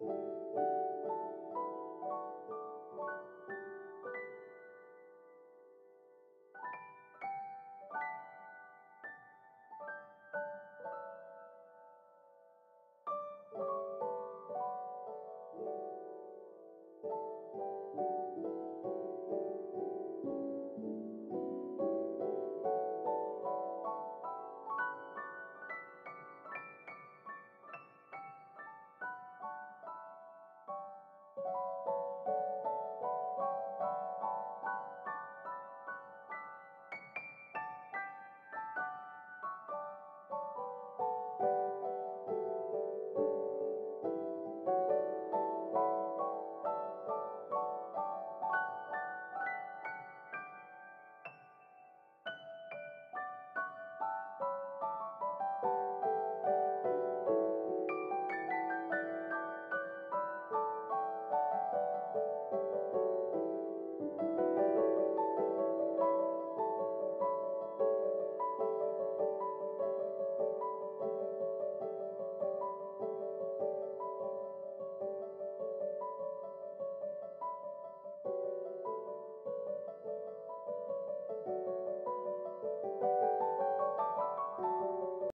you